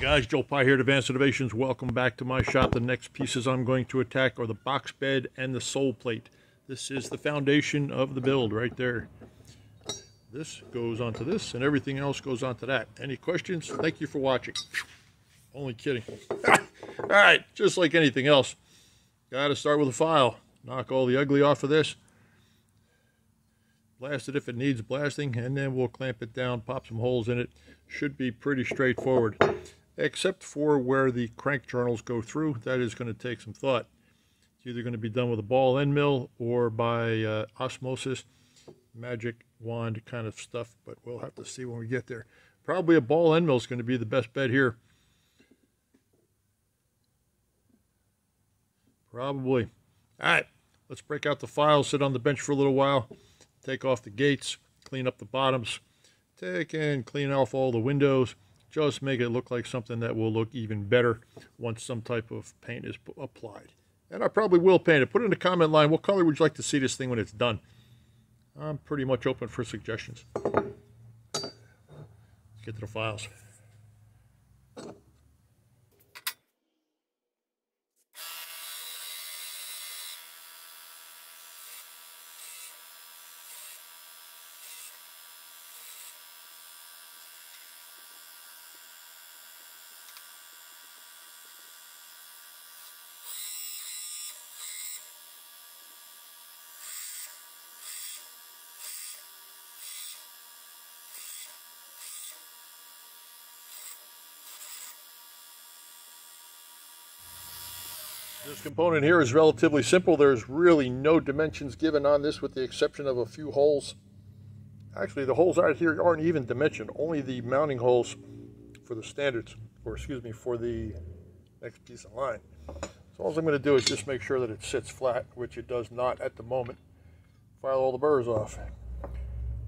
Guys, Joe Pie here at Advanced Innovations. Welcome back to my shop. The next pieces I'm going to attack are the box bed and the sole plate. This is the foundation of the build right there. This goes onto this and everything else goes onto that. Any questions? Thank you for watching. Only kidding. all right, just like anything else, got to start with a file. Knock all the ugly off of this. Blast it if it needs blasting, and then we'll clamp it down, pop some holes in it. Should be pretty straightforward, except for where the crank journals go through. That is going to take some thought. It's either going to be done with a ball end mill or by uh, osmosis, magic wand kind of stuff, but we'll have to see when we get there. Probably a ball end mill is going to be the best bet here. Probably. All right, let's break out the file, sit on the bench for a little while, take off the gates, clean up the bottoms, take and clean off all the windows, just make it look like something that will look even better once some type of paint is applied. And I probably will paint it. Put in the comment line, what color would you like to see this thing when it's done? I'm pretty much open for suggestions. Let's get to the files. This component here is relatively simple. There's really no dimensions given on this with the exception of a few holes. Actually, the holes out here aren't even dimensioned, only the mounting holes for the standards, or excuse me, for the next piece of line. So all I'm going to do is just make sure that it sits flat, which it does not at the moment. File all the burrs off.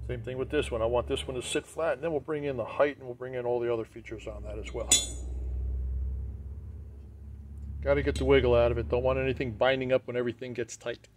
Same thing with this one. I want this one to sit flat, and then we'll bring in the height, and we'll bring in all the other features on that as well. Got to get the wiggle out of it. Don't want anything binding up when everything gets tight.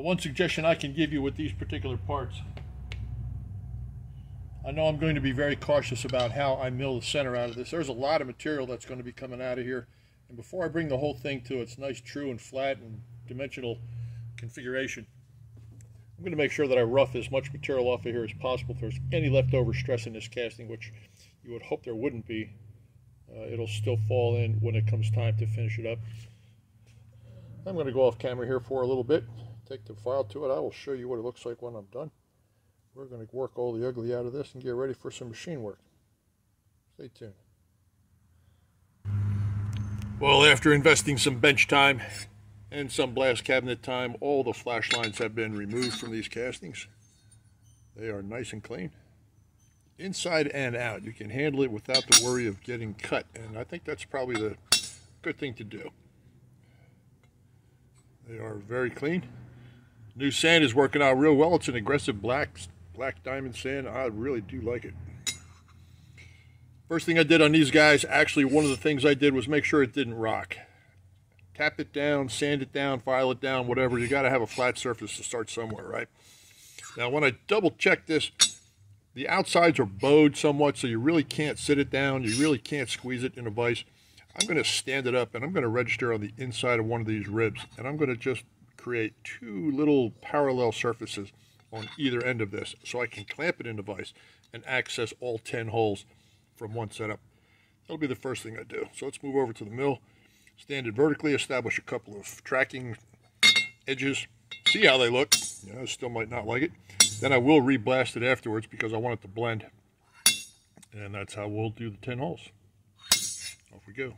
One suggestion I can give you with these particular parts, I know I'm going to be very cautious about how I mill the center out of this. There's a lot of material that's going to be coming out of here. And before I bring the whole thing to its nice, true, and flat and dimensional configuration, I'm going to make sure that I rough as much material off of here as possible. If there's any leftover stress in this casting, which you would hope there wouldn't be, uh, it'll still fall in when it comes time to finish it up. I'm going to go off camera here for a little bit take the file to it. I will show you what it looks like when I'm done. We're going to work all the ugly out of this and get ready for some machine work. Stay tuned. Well, after investing some bench time and some blast cabinet time, all the flash lines have been removed from these castings. They are nice and clean. Inside and out. You can handle it without the worry of getting cut. And I think that's probably the good thing to do. They are very clean. New sand is working out real well. It's an aggressive black black diamond sand. I really do like it. First thing I did on these guys, actually one of the things I did was make sure it didn't rock. Tap it down, sand it down, file it down, whatever. You got to have a flat surface to start somewhere, right? Now when I double check this, the outsides are bowed somewhat, so you really can't sit it down. You really can't squeeze it in a vise. I'm going to stand it up and I'm going to register on the inside of one of these ribs. And I'm going to just create two little parallel surfaces on either end of this so I can clamp it in the vise and access all 10 holes from one setup. That'll be the first thing I do. So let's move over to the mill, stand it vertically, establish a couple of tracking edges, see how they look. You know, I still might not like it. Then I will reblast it afterwards because I want it to blend. And that's how we'll do the 10 holes. Off we go.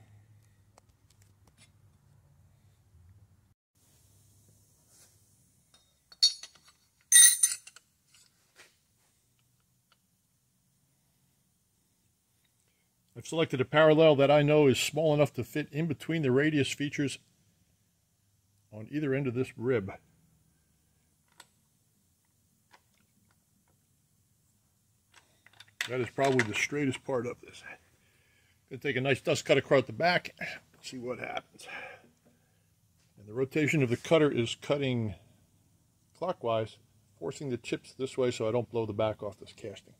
I've selected a parallel that I know is small enough to fit in between the radius features on either end of this rib. That is probably the straightest part of this. Gonna take a nice dust cut across the back, see what happens. And the rotation of the cutter is cutting clockwise, forcing the chips this way so I don't blow the back off this casting.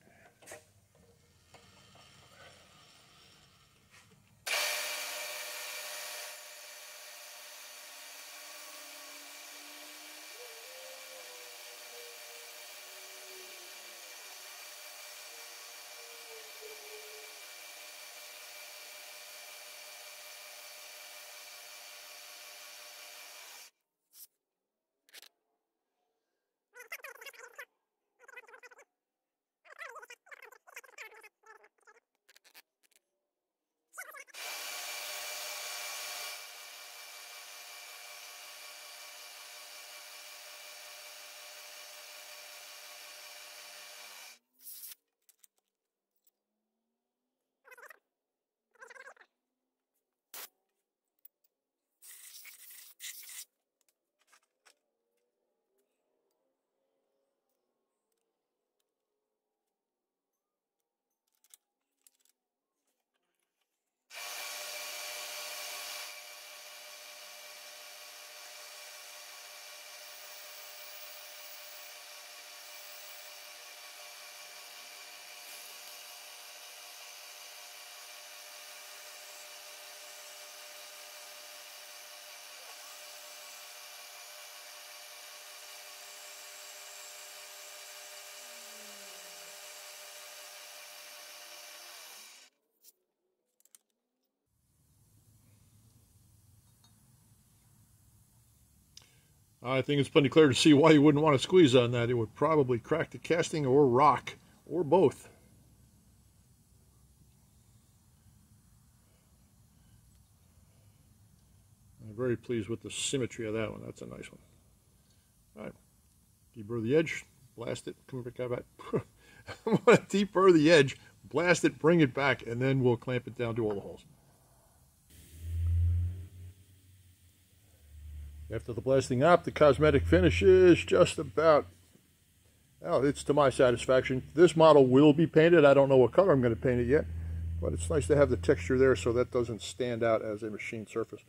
I think it's plenty clear to see why you wouldn't want to squeeze on that. It would probably crack the casting or rock, or both. I'm very pleased with the symmetry of that one. That's a nice one. All right, deep burr the edge, blast it, come back. I want to deep burr the edge, blast it, bring it back, and then we'll clamp it down to all the holes. After the blasting up, the cosmetic finish is just about, well, it's to my satisfaction. This model will be painted. I don't know what color I'm going to paint it yet, but it's nice to have the texture there so that doesn't stand out as a machine surface.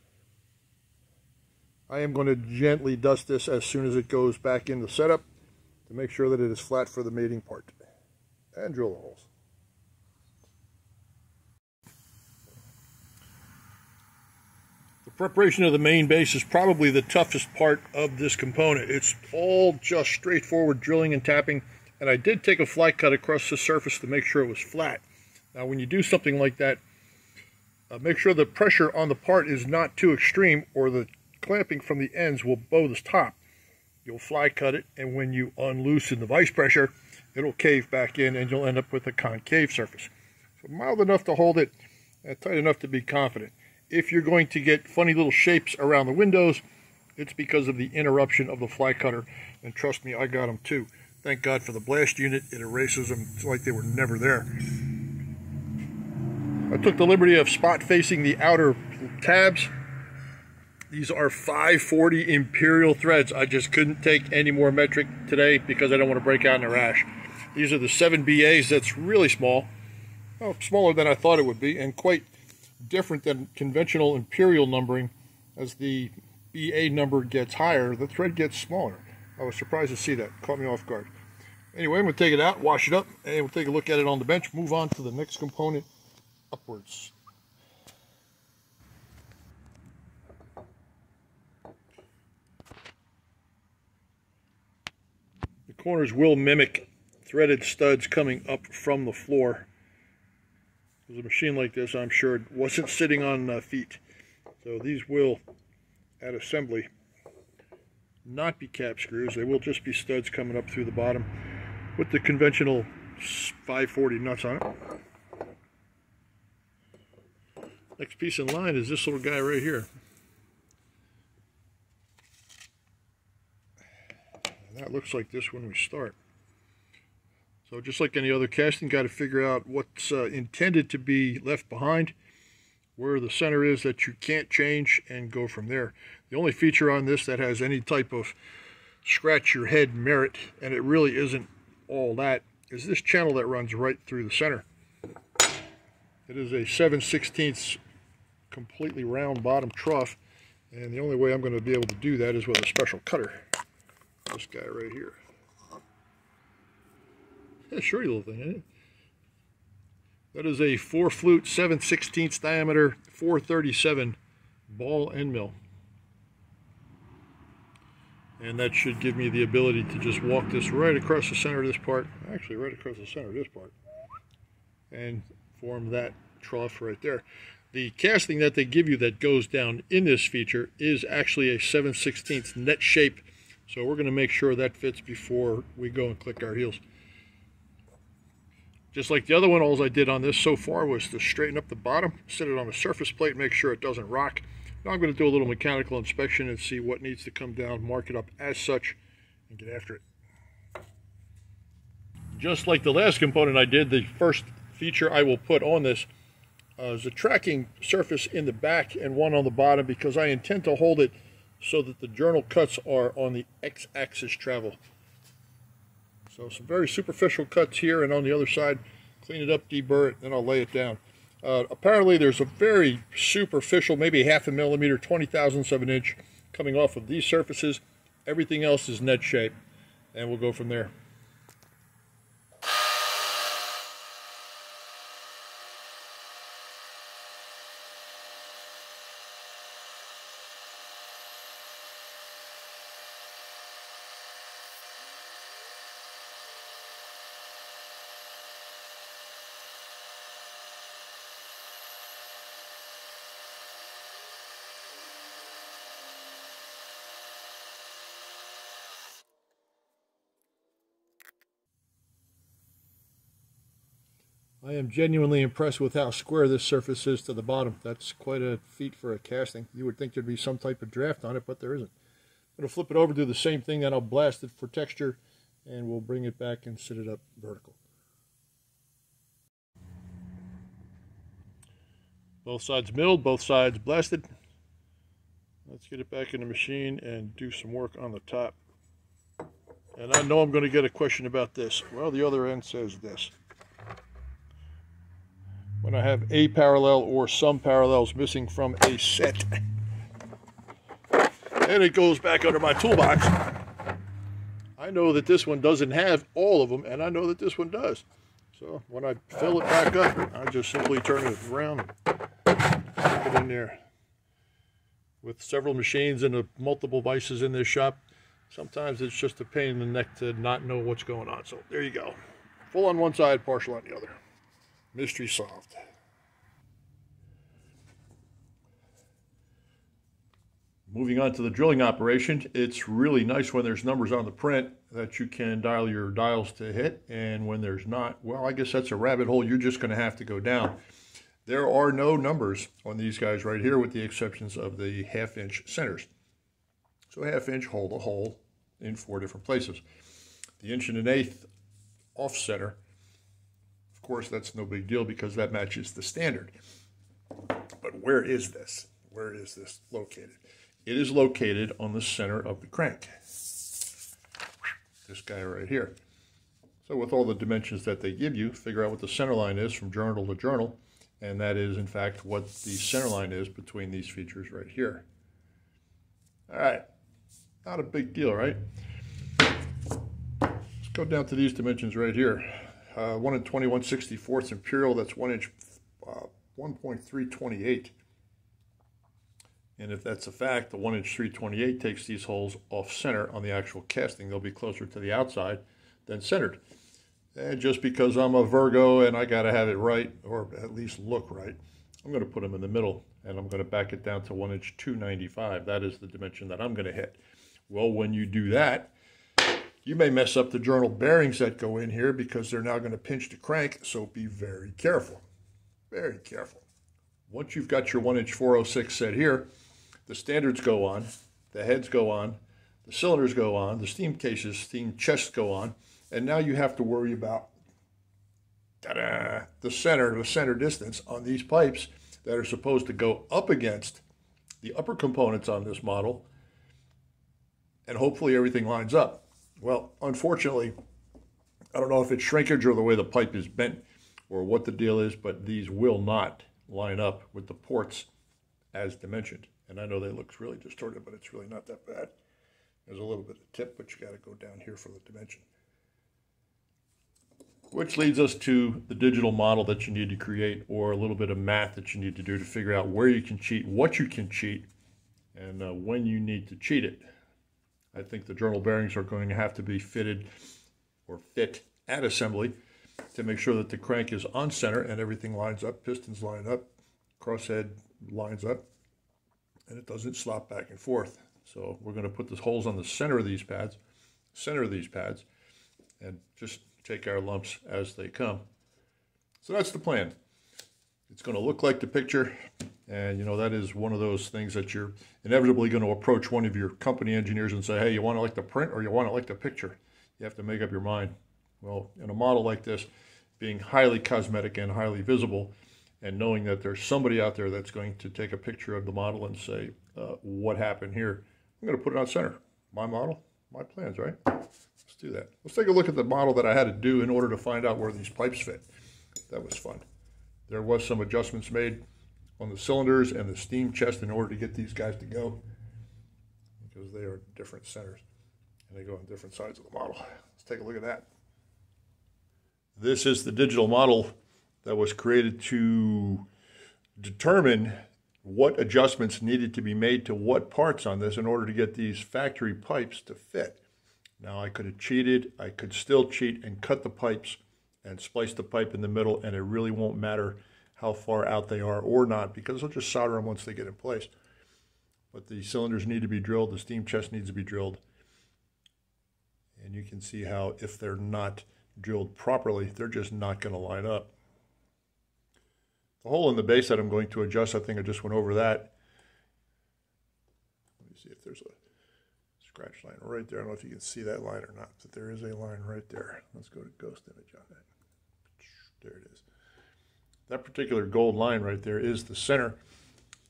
I am going to gently dust this as soon as it goes back in the setup to make sure that it is flat for the mating part. And drill the holes. Preparation of the main base is probably the toughest part of this component. It's all just straightforward drilling and tapping, and I did take a fly cut across the surface to make sure it was flat. Now when you do something like that, uh, make sure the pressure on the part is not too extreme or the clamping from the ends will bow the top. You'll fly cut it, and when you unloosen the vice pressure, it'll cave back in and you'll end up with a concave surface. So mild enough to hold it, and tight enough to be confident if you're going to get funny little shapes around the windows, it's because of the interruption of the fly cutter. And trust me, I got them too. Thank God for the blast unit. It erases them like they were never there. I took the liberty of spot facing the outer tabs. These are 540 Imperial threads. I just couldn't take any more metric today because I don't want to break out in a rash. These are the 7BAs. That's really small. Well, smaller than I thought it would be and quite different than conventional imperial numbering. As the BA number gets higher, the thread gets smaller. I was surprised to see that. Caught me off guard. Anyway, I'm going to take it out, wash it up, and we'll take a look at it on the bench. Move on to the next component upwards. The corners will mimic threaded studs coming up from the floor. A machine like this, I'm sure wasn't sitting on uh, feet. So these will, at assembly, not be cap screws. They will just be studs coming up through the bottom with the conventional 540 nuts on it. Next piece in line is this little guy right here. And that looks like this when we start. So just like any other casting, got to figure out what's uh, intended to be left behind, where the center is that you can't change, and go from there. The only feature on this that has any type of scratch your head merit, and it really isn't all that, is this channel that runs right through the center. It is a 7 16 completely round bottom trough, and the only way I'm going to be able to do that is with a special cutter. This guy right here. Shorty little thing, isn't it? That is a 4 flute 7 16 diameter 437 ball end mill. And that should give me the ability to just walk this right across the center of this part actually right across the center of this part and form that trough right there. The casting that they give you that goes down in this feature is actually a 7 16 net shape. So we're going to make sure that fits before we go and click our heels just like the other one all I did on this so far was to straighten up the bottom set it on a surface plate make sure it doesn't rock now I'm going to do a little mechanical inspection and see what needs to come down, mark it up as such, and get after it. Just like the last component I did, the first feature I will put on this uh, is a tracking surface in the back and one on the bottom because I intend to hold it so that the journal cuts are on the x-axis travel. So some very superficial cuts here and on the other side, clean it up, deburr it, then I'll lay it down. Uh, apparently there's a very superficial, maybe half a millimeter, 20 thousandths of an inch coming off of these surfaces. Everything else is net shape, and we'll go from there. I am genuinely impressed with how square this surface is to the bottom. That's quite a feat for a casting. You would think there'd be some type of draft on it, but there isn't. I'm going to flip it over, do the same thing, then I'll blast it for texture, and we'll bring it back and sit it up vertical. Both sides milled, both sides blasted. Let's get it back in the machine and do some work on the top. And I know I'm going to get a question about this. Well, the other end says this when I have a parallel or some parallels missing from a set. And it goes back under my toolbox. I know that this one doesn't have all of them, and I know that this one does. So when I fill it back up, I just simply turn it around, put it in there. With several machines and multiple vices in this shop, sometimes it's just a pain in the neck to not know what's going on. So there you go. Full on one side, partial on the other. Mystery solved. Moving on to the drilling operation, it's really nice when there's numbers on the print that you can dial your dials to hit, and when there's not, well, I guess that's a rabbit hole you're just going to have to go down. There are no numbers on these guys right here with the exceptions of the half inch centers. So half inch hole a hole in four different places. The inch and an eighth off center course, that's no big deal because that matches the standard. But where is this? Where is this located? It is located on the center of the crank. This guy right here. So with all the dimensions that they give you, figure out what the center line is from journal to journal, and that is in fact what the center line is between these features right here. All right, not a big deal, right? Let's go down to these dimensions right here uh, 1 in 21 64th imperial, that's 1 inch uh, 1.328. And if that's a fact, the 1 inch 328 takes these holes off center on the actual casting. They'll be closer to the outside. than centered. And just because I'm a Virgo and I got to have it right, or at least look right, I'm going to put them in the middle and I'm going to back it down to 1 inch 295. That is the dimension that I'm going to hit. Well, when you do that, you may mess up the journal bearings that go in here because they're now going to pinch the crank, so be very careful. Very careful. Once you've got your 1 inch 406 set here, the standards go on, the heads go on, the cylinders go on, the steam cases, steam chests go on, and now you have to worry about the center, the center distance on these pipes that are supposed to go up against the upper components on this model, and hopefully everything lines up. Well, unfortunately, I don't know if it's shrinkage or the way the pipe is bent or what the deal is, but these will not line up with the ports as dimensioned. And I know they look really distorted, but it's really not that bad. There's a little bit of tip, but you got to go down here for the dimension. Which leads us to the digital model that you need to create or a little bit of math that you need to do to figure out where you can cheat, what you can cheat, and uh, when you need to cheat it. I think the journal bearings are going to have to be fitted or fit at assembly to make sure that the crank is on center and everything lines up, pistons line up, crosshead lines up, and it doesn't slop back and forth. So we're going to put the holes on the center of these pads, center of these pads, and just take our lumps as they come. So that's the plan. It's going to look like the picture, and you know that is one of those things that you're inevitably going to approach one of your company engineers and say, hey, you want it like the print or you want it like the picture? You have to make up your mind. Well, in a model like this, being highly cosmetic and highly visible, and knowing that there's somebody out there that's going to take a picture of the model and say, uh, what happened here, I'm going to put it on center. My model, my plans, right? Let's do that. Let's take a look at the model that I had to do in order to find out where these pipes fit. That was fun. There was some adjustments made on the cylinders and the steam chest in order to get these guys to go because they are different centers and they go on different sides of the model. Let's take a look at that. This is the digital model that was created to determine what adjustments needed to be made to what parts on this in order to get these factory pipes to fit. Now I could have cheated, I could still cheat and cut the pipes and splice the pipe in the middle and it really won't matter how far out they are or not because I'll just solder them once they get in place. But the cylinders need to be drilled, the steam chest needs to be drilled. And you can see how if they're not drilled properly, they're just not going to line up. The hole in the base that I'm going to adjust, I think I just went over that. Let me see if there's a scratch line right there. I don't know if you can see that line or not, but there is a line right there. Let's go to ghost image on that. There it is. That particular gold line right there is the center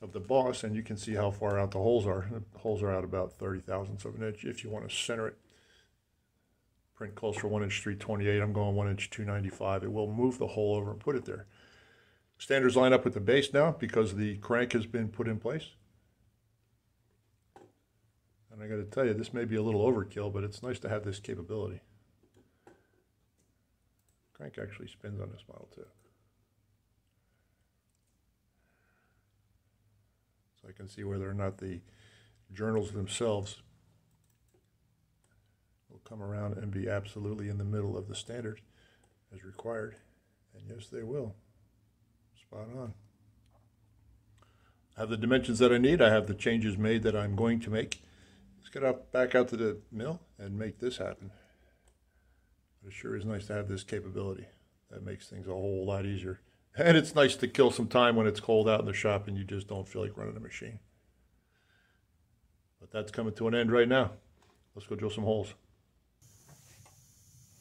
of the boss, and you can see how far out the holes are. The holes are out about 30 thousandths of an inch if you want to center it. Print calls for 1 inch 328. I'm going 1 inch 295. It will move the hole over and put it there. Standards line up with the base now because the crank has been put in place. And I got to tell you, this may be a little overkill, but it's nice to have this capability. Crank actually spins on this model too. So I can see whether or not the journals themselves will come around and be absolutely in the middle of the standard as required. And yes, they will. Spot on. I have the dimensions that I need. I have the changes made that I'm going to make. Let's get up back out to the mill and make this happen. But it sure is nice to have this capability. That makes things a whole lot easier. And it's nice to kill some time when it's cold out in the shop and you just don't feel like running a machine. But that's coming to an end right now. Let's go drill some holes.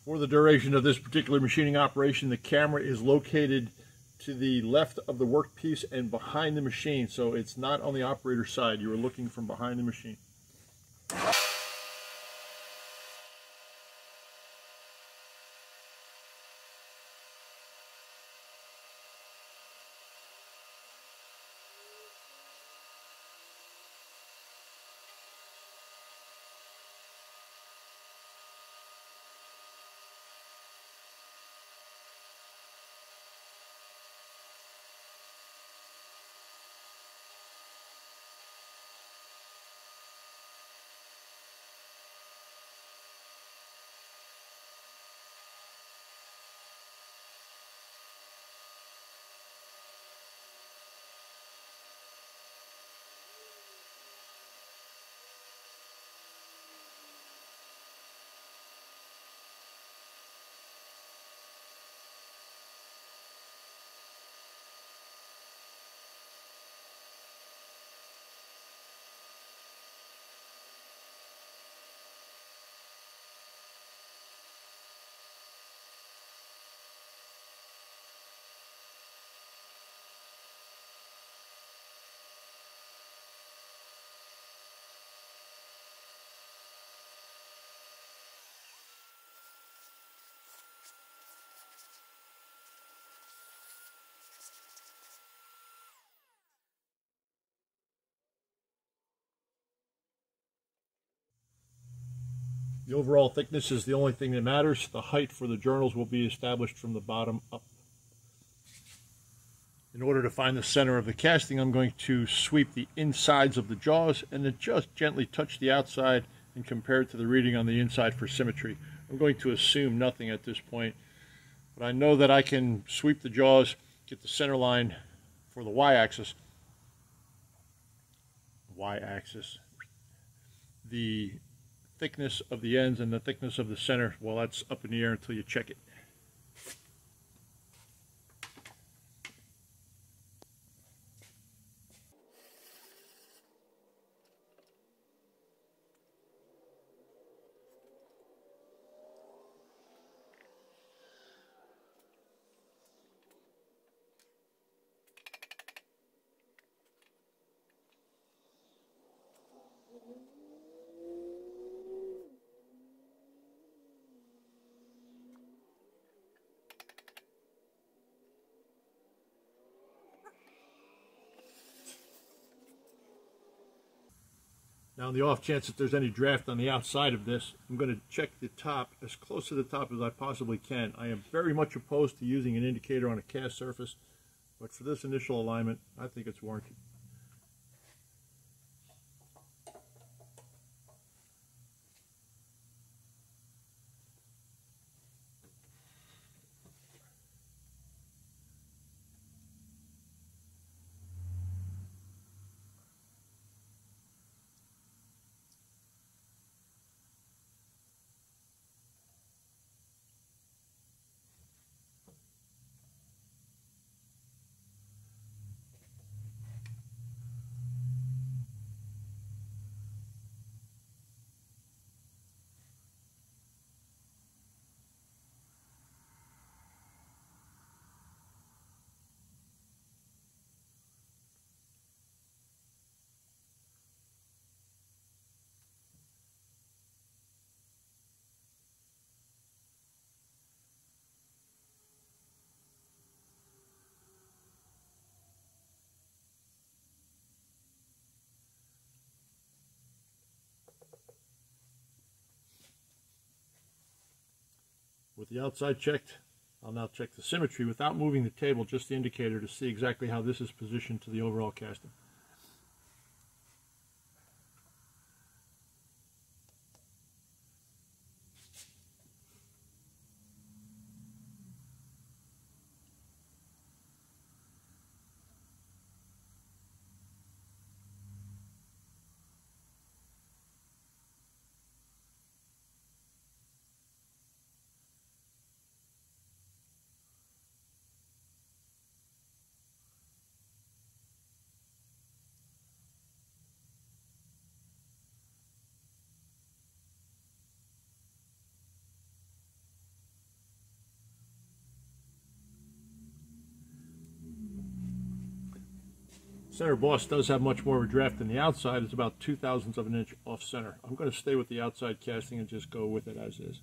For the duration of this particular machining operation, the camera is located to the left of the workpiece and behind the machine. So it's not on the operator side. You are looking from behind the machine. The overall thickness is the only thing that matters. The height for the journals will be established from the bottom up. In order to find the center of the casting, I'm going to sweep the insides of the jaws and then just gently touch the outside and compare it to the reading on the inside for symmetry. I'm going to assume nothing at this point, but I know that I can sweep the jaws, get the center line for the y-axis, y-axis, the thickness of the ends and the thickness of the center, well, that's up in the air until you check it. Now, in the off chance that there's any draft on the outside of this, I'm going to check the top as close to the top as I possibly can. I am very much opposed to using an indicator on a cast surface, but for this initial alignment, I think it's warranted. The outside checked, I'll now check the symmetry without moving the table, just the indicator to see exactly how this is positioned to the overall casting. Center boss does have much more of a draft than the outside. It's about two thousandths of an inch off center. I'm going to stay with the outside casting and just go with it as is.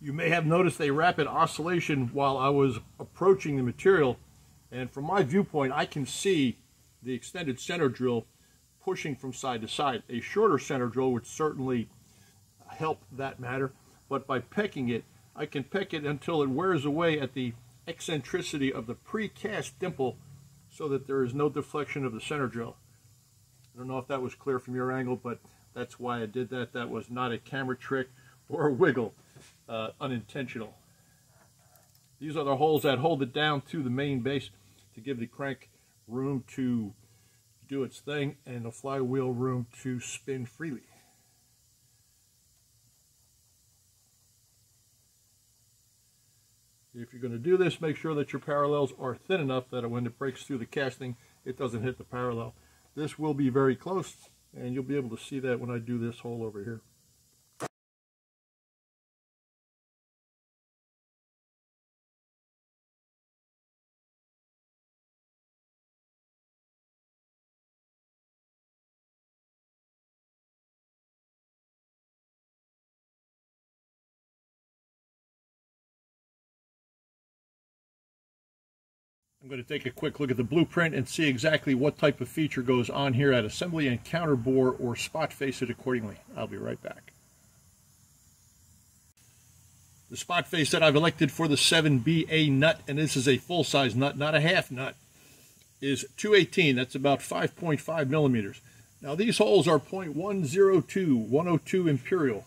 You may have noticed a rapid oscillation while I was approaching the material. And from my viewpoint, I can see the extended center drill pushing from side to side. A shorter center drill would certainly help that matter, but by pecking it, I can peck it until it wears away at the eccentricity of the precast dimple so that there is no deflection of the center drill. I don't know if that was clear from your angle, but that's why I did that. That was not a camera trick or a wiggle, uh, unintentional. These are the holes that hold it down to the main base to give the crank room to do its thing and the flywheel room to spin freely. If you're going to do this, make sure that your parallels are thin enough that when it breaks through the casting, it doesn't hit the parallel. This will be very close, and you'll be able to see that when I do this hole over here. I'm going to take a quick look at the blueprint and see exactly what type of feature goes on here at assembly and counter bore or spot face it accordingly. I'll be right back. The spot face that I've elected for the 7BA nut, and this is a full-size nut, not a half nut, is 218. That's about 5.5 millimeters. Now these holes are 0.102, 102 imperial.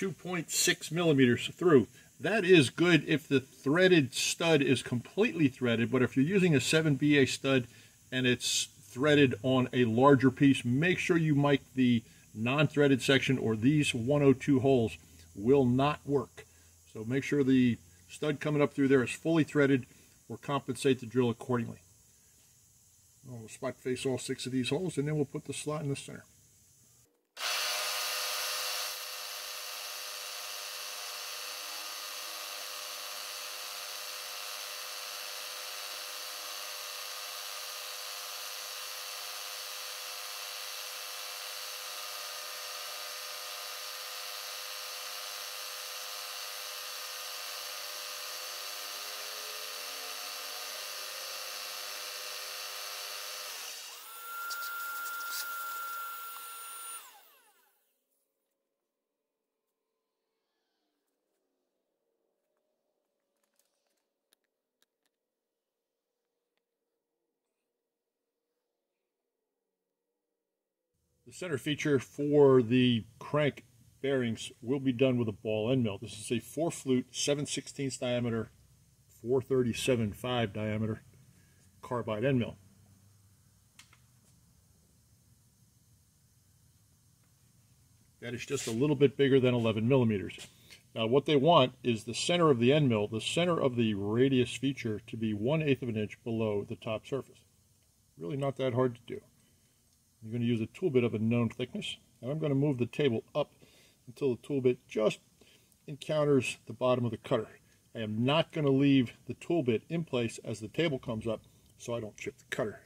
2.6 millimeters through. That is good if the threaded stud is completely threaded, but if you're using a 7BA stud and it's threaded on a larger piece, make sure you mic the non-threaded section or these 102 holes will not work. So make sure the stud coming up through there is fully threaded or compensate the drill accordingly. We'll spot face all six of these holes and then we'll put the slot in the center. The center feature for the crank bearings will be done with a ball end mill. This is a 4 flute, 7 16 diameter, 437.5 diameter carbide end mill. That is just a little bit bigger than 11 millimeters. Now what they want is the center of the end mill, the center of the radius feature to be 1 8 of an inch below the top surface. Really not that hard to do. I'm going to use a tool bit of a known thickness. And I'm going to move the table up until the tool bit just encounters the bottom of the cutter. I am not going to leave the tool bit in place as the table comes up so I don't chip the cutter.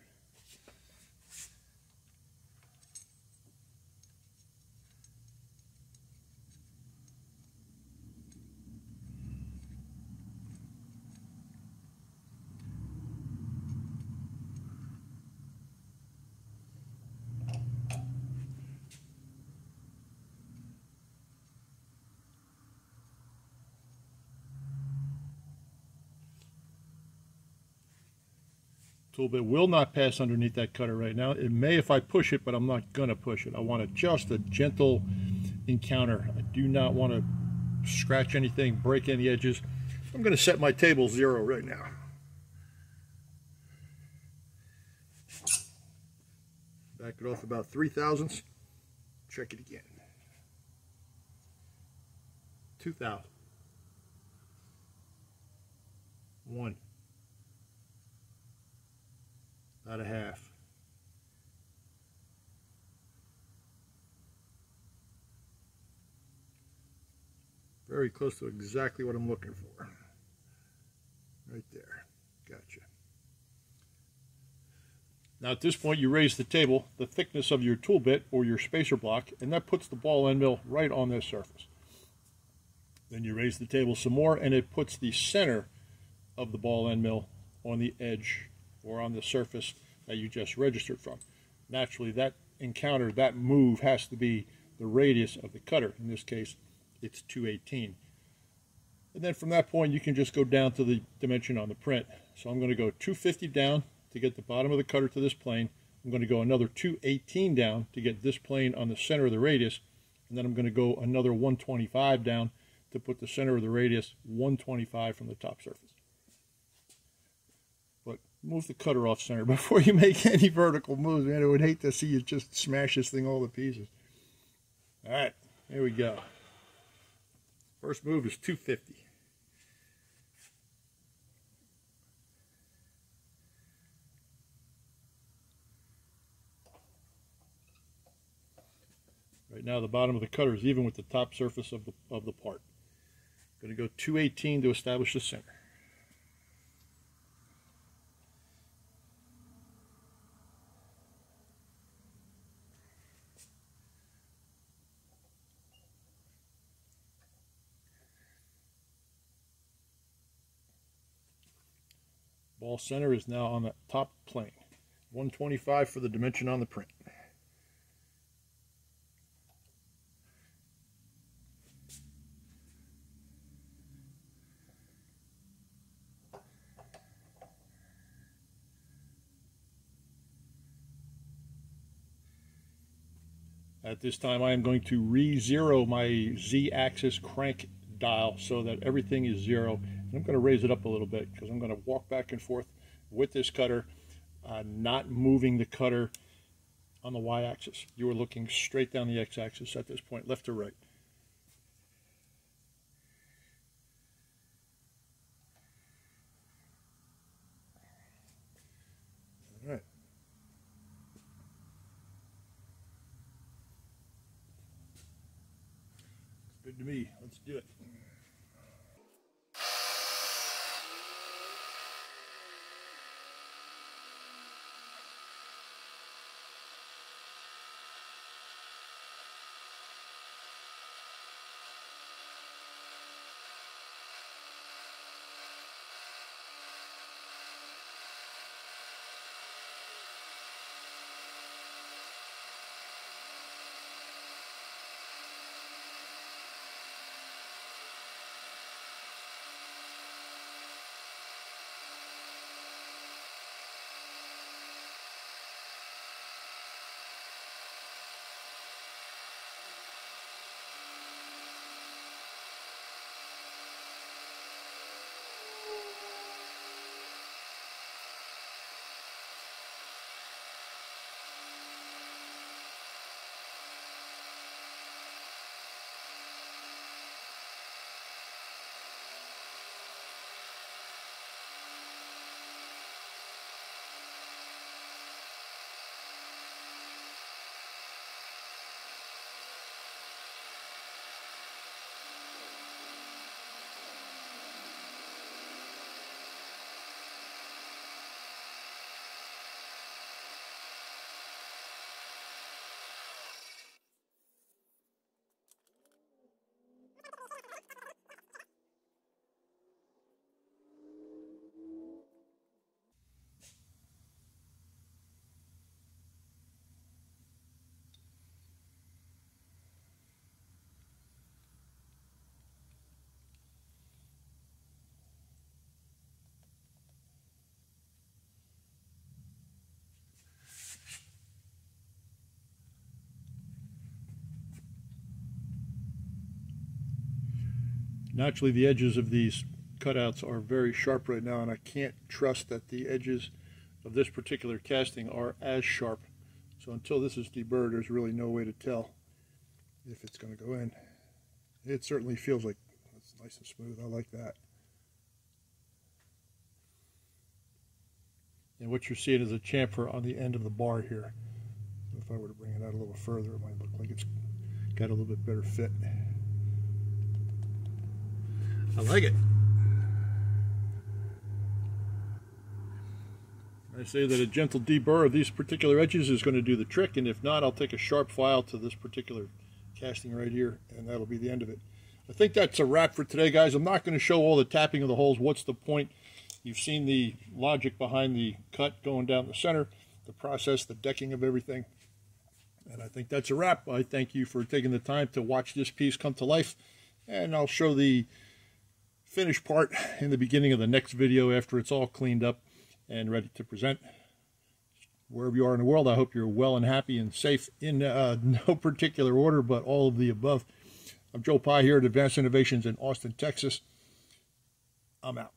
Tool bit will not pass underneath that cutter right now. It may if I push it, but I'm not going to push it. I want just a gentle encounter. I do not want to scratch anything, break any edges. I'm going to set my table zero right now. Back it off about three thousandths. Check it again. Two thousand. One. About a half. Very close to exactly what I'm looking for. Right there. Gotcha. Now at this point you raise the table the thickness of your tool bit or your spacer block and that puts the ball end mill right on this surface. Then you raise the table some more and it puts the center of the ball end mill on the edge or on the surface that you just registered from. Naturally that encounter, that move has to be the radius of the cutter. In this case it's 218. And then from that point you can just go down to the dimension on the print. So I'm going to go 250 down to get the bottom of the cutter to this plane. I'm going to go another 218 down to get this plane on the center of the radius. And then I'm going to go another 125 down to put the center of the radius 125 from the top surface. Move the cutter off center before you make any vertical moves, man. I would hate to see you just smash this thing all to pieces. All right, here we go. First move is 250. Right now the bottom of the cutter is even with the top surface of the, of the part. I'm going to go 218 to establish the center. Center is now on the top plane. 125 for the dimension on the print. At this time, I am going to re-zero my Z-axis crank dial so that everything is zero. I'm going to raise it up a little bit because I'm going to walk back and forth with this cutter, uh, not moving the cutter on the Y-axis. You are looking straight down the X-axis at this point, left to right. All right. Good to me. Let's do it. Naturally, the edges of these cutouts are very sharp right now, and I can't trust that the edges of this particular casting are as sharp. So until this is deburred, there's really no way to tell if it's going to go in. It certainly feels like it's nice and smooth. I like that. And what you're seeing is a chamfer on the end of the bar here. If I were to bring it out a little further, it might look like it's got a little bit better fit. I like it. I say that a gentle deburr of these particular edges is going to do the trick, and if not, I'll take a sharp file to this particular casting right here, and that'll be the end of it. I think that's a wrap for today, guys. I'm not going to show all the tapping of the holes. What's the point? You've seen the logic behind the cut going down the center, the process, the decking of everything. And I think that's a wrap. I thank you for taking the time to watch this piece come to life. And I'll show the finished part in the beginning of the next video after it's all cleaned up and ready to present. Wherever you are in the world, I hope you're well and happy and safe in uh, no particular order, but all of the above. I'm Joe Pie here at Advanced Innovations in Austin, Texas. I'm out.